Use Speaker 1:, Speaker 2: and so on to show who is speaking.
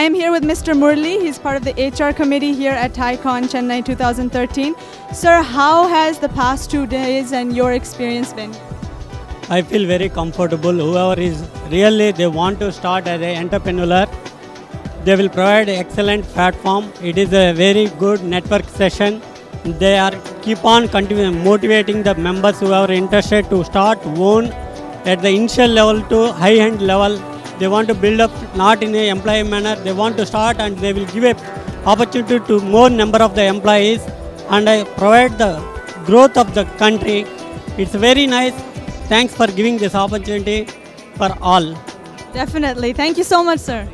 Speaker 1: I am here with Mr. Murali. He's part of the HR committee here at TiECON Chennai 2013. Sir, how has the past two days and your experience been?
Speaker 2: I feel very comfortable. Whoever is really they want to start as an entrepreneur, they will provide excellent platform. It is a very good network session. They are keep on continuing motivating the members who are interested to start own at the initial level to high end level. They want to build up not in a employee manner. They want to start and they will give a opportunity to more number of the employees and I provide the growth of the country. It's very nice. Thanks for giving this opportunity for all.
Speaker 1: Definitely. Thank you so much, sir.